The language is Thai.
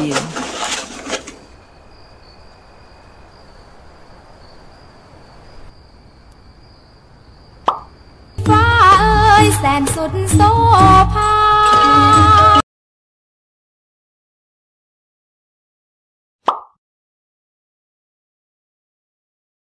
Preview. ฟ้าเอ้ยแสนสุดโซภา